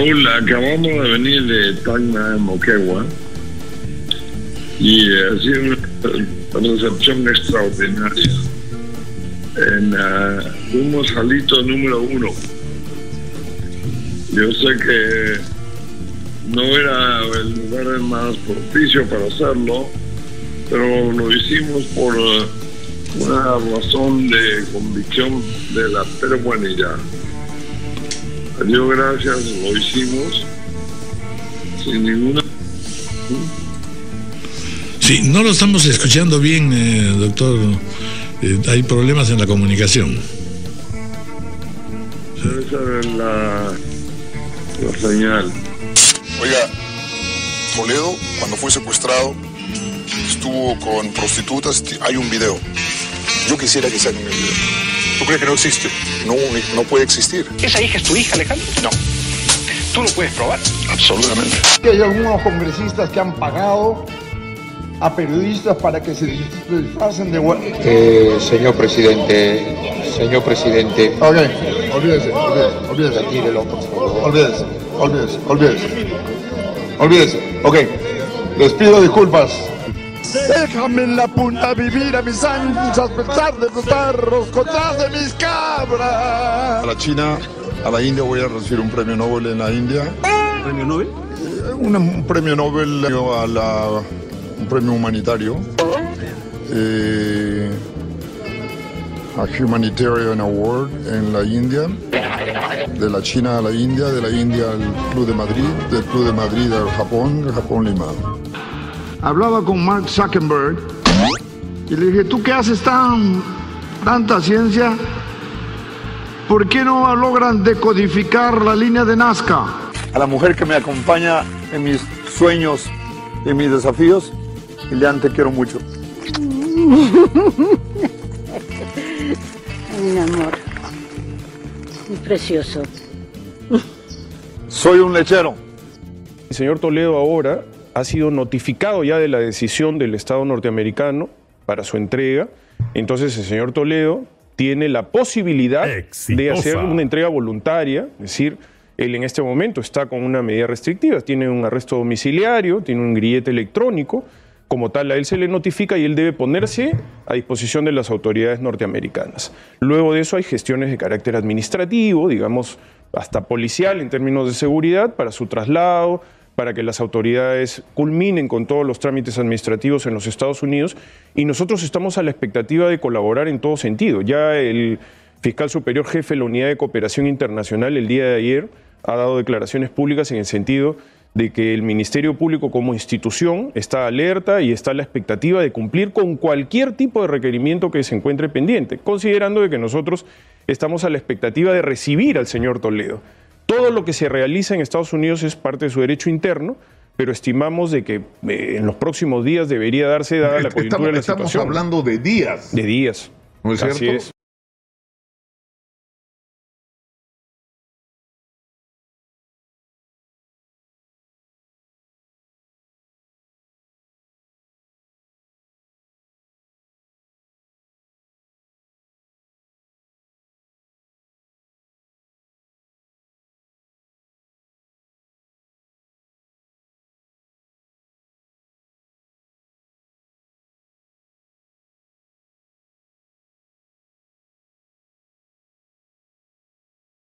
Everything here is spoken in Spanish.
Raúl, acabamos de venir de Tacna, Moquegua, y ha una recepción extraordinaria. En, uh, fuimos jalito número uno. Yo sé que no era el lugar más propicio para hacerlo, pero lo hicimos por uh, una razón de convicción de la peruanidad. A Dios gracias, lo hicimos sin ninguna... Sí, no lo estamos escuchando bien, eh, doctor. Eh, hay problemas en la comunicación. Esa es la, la señal. Oiga, Toledo, cuando fue secuestrado, estuvo con prostitutas. Hay un video. Yo quisiera que saquen el video. ¿Tú crees que no existe? No, no puede existir. ¿Esa hija es tu hija, Alejandro? No. ¿Tú lo puedes probar? Absolutamente. Que hay algunos congresistas que han pagado a periodistas para que se disfracen de... Eh, señor presidente, señor presidente. Ok, olvídese, olvídese, olvídese. Retírelo, por favor. Olvídese, olvídese, olvídese. Olvídese, ok. Les pido disculpas. Déjame en la punta vivir a mis anchas, pensar de los contar de mis cabras. A la China, a la India voy a recibir un premio Nobel en la India. ¿Premio Nobel? Un, un premio Nobel a la, un premio humanitario. Eh, a Humanitarian Award en la India. De la China a la India, de la India al Club de Madrid, del Club de Madrid al Japón, del Japón Lima. Hablaba con Mark Zuckerberg y le dije, ¿tú qué haces tan, tanta ciencia? ¿Por qué no logran decodificar la línea de Nazca? a la mujer que me acompaña en mis sueños y mis desafíos. Ilian, te quiero mucho. Mi amor. Muy precioso. Soy un lechero. El señor Toledo ahora ha sido notificado ya de la decisión del Estado norteamericano para su entrega. Entonces el señor Toledo tiene la posibilidad de hacer una entrega voluntaria, es decir, él en este momento está con una medida restrictiva, tiene un arresto domiciliario, tiene un grillete electrónico, como tal a él se le notifica y él debe ponerse a disposición de las autoridades norteamericanas. Luego de eso hay gestiones de carácter administrativo, digamos, hasta policial en términos de seguridad para su traslado, para que las autoridades culminen con todos los trámites administrativos en los Estados Unidos y nosotros estamos a la expectativa de colaborar en todo sentido. Ya el fiscal superior jefe de la Unidad de Cooperación Internacional el día de ayer ha dado declaraciones públicas en el sentido de que el Ministerio Público como institución está alerta y está a la expectativa de cumplir con cualquier tipo de requerimiento que se encuentre pendiente, considerando de que nosotros estamos a la expectativa de recibir al señor Toledo. Todo lo que se realiza en Estados Unidos es parte de su derecho interno, pero estimamos de que eh, en los próximos días debería darse dada la coyuntura Estamos, de la estamos situación. hablando de días, De días. ¿no es Así cierto? es.